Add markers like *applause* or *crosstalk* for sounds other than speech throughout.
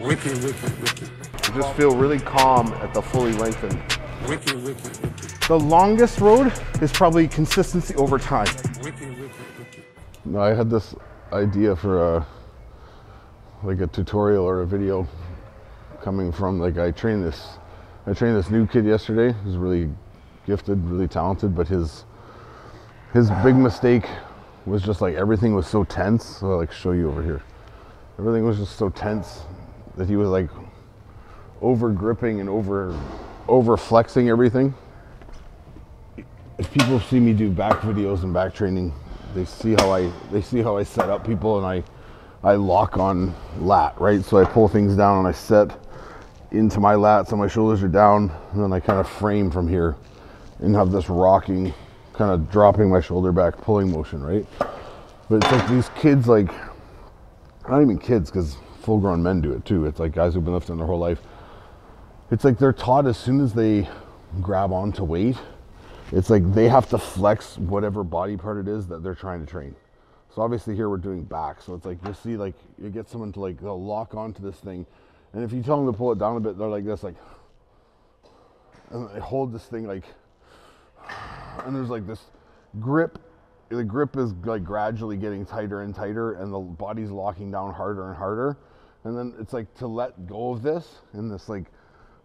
Wicked, wicked, wicked. I just feel really calm at the fully lengthened. Wicked, wicked, wicked. The longest road is probably consistency over time. Wicked, wicked, wicked. No, I had this idea for a like a tutorial or a video coming from like I trained this I trained this new kid yesterday who's really gifted, really talented, but his his big mistake was just like everything was so tense. So I'll like show you over here. Everything was just so tense that he was like over gripping and over over flexing everything. If people see me do back videos and back training, they see how I they see how I set up people and I I lock on lat, right? So I pull things down and I set into my lats and my shoulders are down and then I kind of frame from here and have this rocking kind of dropping my shoulder back pulling motion, right? But it's like these kids like not even kids because full grown men do it too. It's like guys who've been lifting their whole life. It's like they're taught as soon as they grab onto weight, it's like they have to flex whatever body part it is that they're trying to train. So obviously here we're doing back. So it's like you see like you get someone to like they'll lock onto this thing, and if you tell them to pull it down a bit, they're like this like, and they hold this thing like, and there's like this grip. The grip is like gradually getting tighter and tighter, and the body's locking down harder and harder. And then it's like to let go of this in this like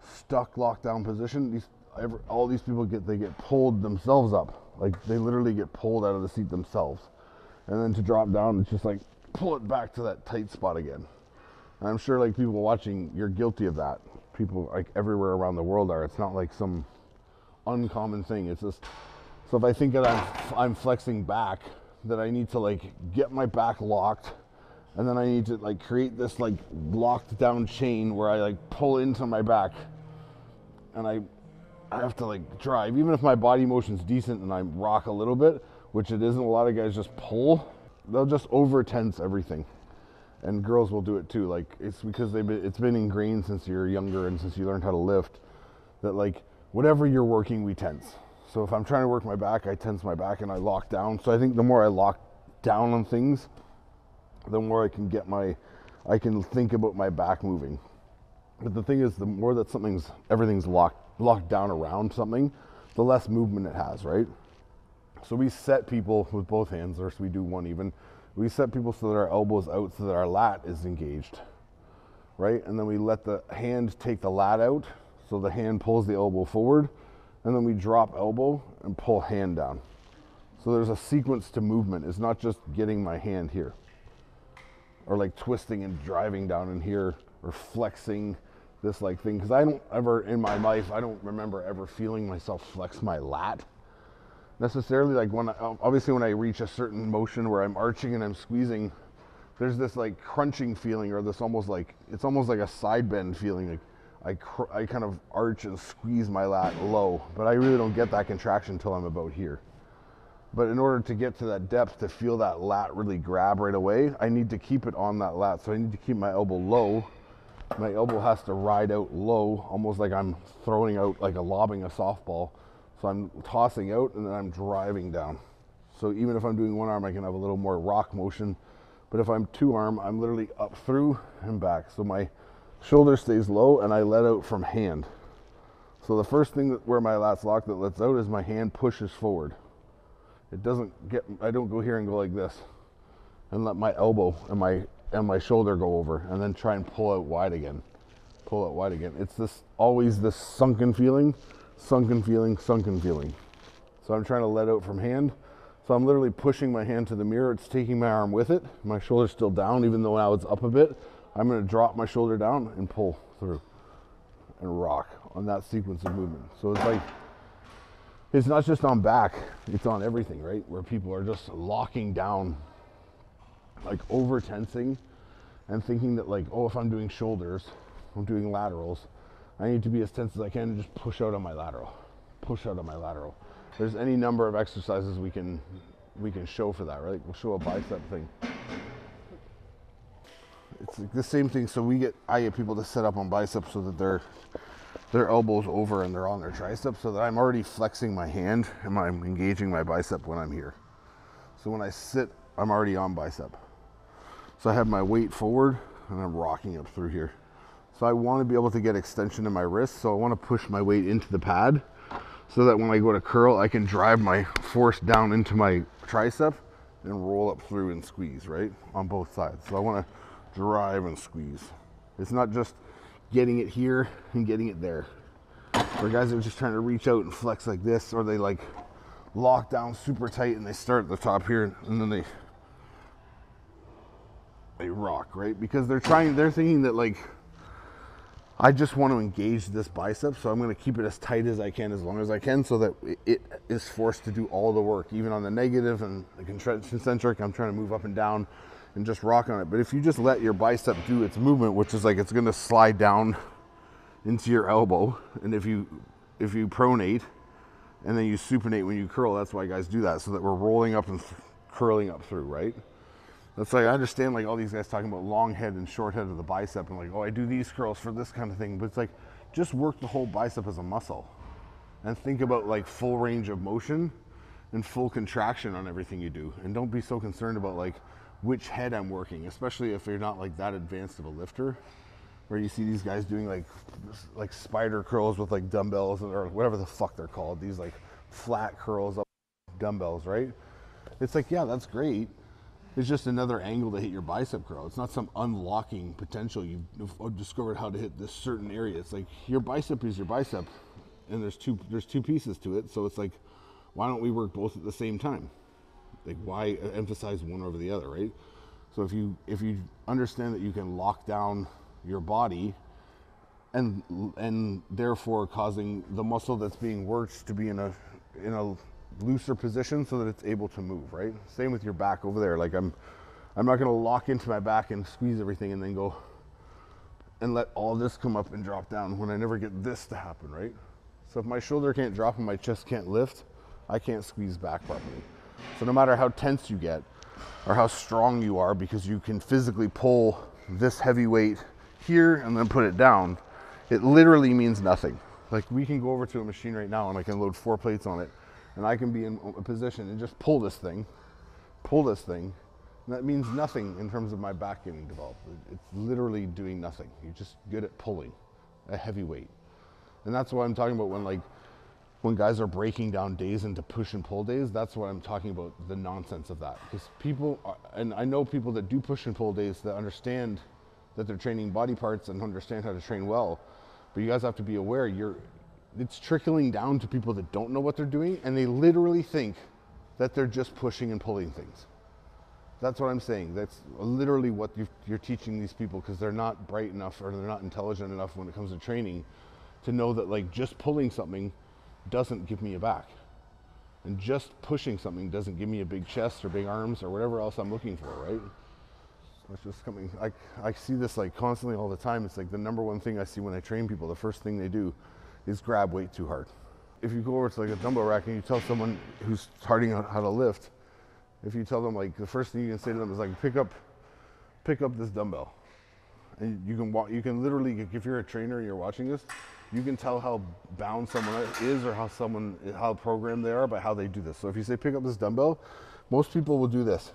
stuck lockdown position. These every, all these people get they get pulled themselves up, like they literally get pulled out of the seat themselves, and then to drop down, it's just like pull it back to that tight spot again. And I'm sure like people watching, you're guilty of that. People like everywhere around the world are. It's not like some uncommon thing. It's just so if I think that I'm I'm flexing back, that I need to like get my back locked, and then I need to like create this like locked down chain where I like pull into my back, and I I have to like drive. Even if my body motion's decent and I rock a little bit, which it isn't, a lot of guys just pull. They'll just over tense everything, and girls will do it too. Like it's because they've been, it's been ingrained since you're younger and since you learned how to lift, that like whatever you're working, we tense. So if I'm trying to work my back, I tense my back and I lock down. So I think the more I lock down on things, the more I can get my, I can think about my back moving. But the thing is, the more that something's everything's locked locked down around something, the less movement it has, right? So we set people with both hands, or so we do one even. We set people so that our elbows out, so that our lat is engaged, right? And then we let the hand take the lat out, so the hand pulls the elbow forward, and then we drop elbow and pull hand down. So there's a sequence to movement. It's not just getting my hand here, or like twisting and driving down in here, or flexing this like thing. Because I don't ever in my life I don't remember ever feeling myself flex my lat necessarily. Like when I, obviously when I reach a certain motion where I'm arching and I'm squeezing there's this like crunching feeling or this almost like it's almost like a side bend feeling. Like I, cr- I kind of arch and squeeze my lat low. But I really don't get that contraction until I'm about here but in order to get to that depth to feel that lat really grab right away I need to keep it on that lat so I need to keep my elbow low my elbow has to ride out low, almost like I'm throwing out, like a lobbing a softball. So I'm tossing out and then I'm driving down. So even if I'm doing one arm, I can have a little more rock motion. But if I'm two arm, I'm literally up through and back. So my shoulder stays low and I let out from hand. So the first thing that where my lat's locked that lets out is my hand pushes forward. It doesn't get, I don't go here and go like this and let my elbow and my and my shoulder go over and then try and pull out wide again. Pull out wide again. It's this always this sunken feeling, sunken feeling, sunken feeling. So I'm trying to let out from hand. So I'm literally pushing my hand to the mirror. It's taking my arm with it. My shoulder's still down, even though now it's up a bit. I'm gonna drop my shoulder down and pull through and rock on that sequence of movement. So it's like, it's not just on back, it's on everything, right? Where people are just locking down like over tensing and thinking that like, oh, if I'm doing shoulders, I'm doing laterals, I need to be as tense as I can and just push out on my lateral, push out on my lateral. There's any number of exercises we can we can show for that, right? We'll show a bicep thing. It's like the same thing. So we get I get people to set up on biceps so that their their elbows over and they're on their tricep, so that I'm already flexing my hand and I'm engaging my bicep when I'm here. So when I sit, I'm already on bicep. So I have my weight forward and I'm rocking up through here. So I want to be able to get extension in my wrist. So I want to push my weight into the pad so that when I go to curl, I can drive my force down into my tricep and roll up through and squeeze, right? On both sides. So I want to drive and squeeze. It's not just getting it here and getting it there. Or guys are just trying to reach out and flex like this, or they like lock down super tight and they start at the top here and then they they rock, right? Because they're trying they're thinking that like I just want to engage this bicep, so I'm going to keep it as tight as I can, as long as I can, so that it is forced to do all the work, even on the negative and the contraction centric. I'm trying to move up and down and just rock on it. But if you just let your bicep do its movement, which is like it's going to slide down *laughs* into your elbow, and if you if you pronate and then you supinate when you curl, that's why guys do that, so that we're rolling up and curling up through, right? That's like I understand like all these guys talking about long head and short head of the bicep and like, oh I do these curls for this kind of thing. But it's like just work the whole bicep as a muscle. And think about like full range of motion and full contraction on everything you do. And don't be so concerned about like which head I'm working, especially if you're not like that advanced of a lifter. Where you see these guys doing like like spider curls with like dumbbells or whatever the fuck they're called, these like flat curls up dumbbells, right? It's like, yeah, that's great it's just another angle to hit your bicep curl. It's not some unlocking potential. You've uh, discovered how to hit this certain area. It's like your bicep is your bicep, and there's two there's two pieces to it. So it's like, why don't we work both at the same time? Like why emphasize one over the other, right? So if you if you understand that you can lock down your body, and and therefore causing the muscle that's being worked to be in a in a looser position so that it's able to move, right? Same with your back over there. Like I'm, I'm not gonna lock into my back and squeeze everything and then go and let all this come up and drop down when I never get this to happen, right? So if my shoulder can't drop and my chest can't lift, I can't squeeze back properly. So no matter how tense you get or how strong you are because you can physically pull this heavy weight here and then put it down, it literally means nothing. Like we can go over to a machine right now and I can load four plates on it and I can be in a position and just pull this thing, pull this thing. And that means nothing in terms of my back getting developed. It's literally doing nothing. You're just good at pulling a heavy weight. And that's what I'm talking about when like when guys are breaking down days into push and pull days, that's what I'm talking about, the nonsense of that. Because people, are, and I know people that do push and pull days that understand that they're training body parts and understand how to train well. But you guys have to be aware you're it's trickling down to people that don't know what they're doing and they literally think that they're just pushing and pulling things. That's what I'm saying. That's literally what you're teaching these people because they're not bright enough or they're not intelligent enough when it comes to training to know that like just pulling something doesn't give me a back. And just pushing something doesn't give me a big chest or big arms or whatever else I'm looking for, right? It's just coming. I, I see this like constantly all the time. It's like the number one thing I see when I train people. The first thing they do is grab weight too hard. If you go over to like a dumbbell rack and you tell someone who's starting out how to lift, if you tell them like the first thing you can say to them is like pick up, pick up this dumbbell, and you can walk. You can literally, if you're a trainer and you're watching this, you can tell how bound someone is or how someone how programmed they are by how they do this. So if you say pick up this dumbbell, most people will do this,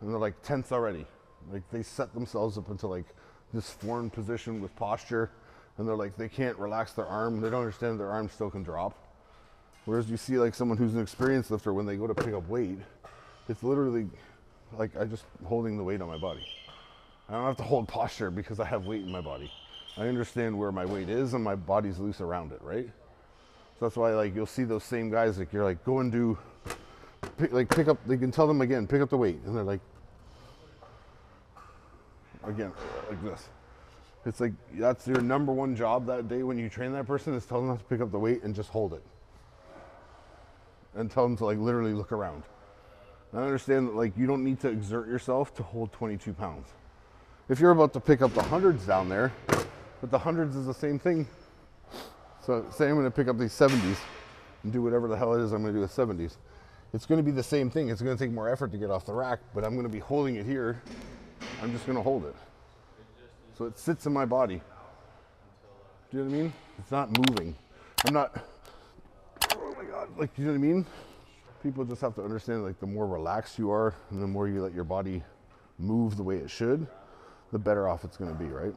and they're like tense already. Like they set themselves up into like this foreign position with posture and they're like they can't relax their arm they don't understand their arm still can drop whereas you see like someone who's an experienced lifter when they go to pick up weight it's literally like i just holding the weight on my body i don't have to hold posture because i have weight in my body i understand where my weight is and my body's loose around it right so that's why like you'll see those same guys like you're like go and do pick, like pick up they can tell them again pick up the weight and they're like again, like this. It's like that's your number one job that day when you train that person is tell them not to pick up the weight and just hold it. And tell them to like literally look around. I understand that like you don't need to exert yourself to hold 22 pounds. If you're about to pick up the hundreds down there, but the hundreds is the same thing. So say I'm gonna pick up these 70s and do whatever the hell it is I'm gonna do with 70s. It's gonna be the same thing. It's gonna take more effort to get off the rack, but I'm gonna be holding it here I'm just gonna hold it. So it sits in my body. Do you know what I mean? It's not moving. I'm not, oh my God, like, do you know what I mean? People just have to understand like the more relaxed you are and the more you let your body move the way it should, the better off it's going to be, right?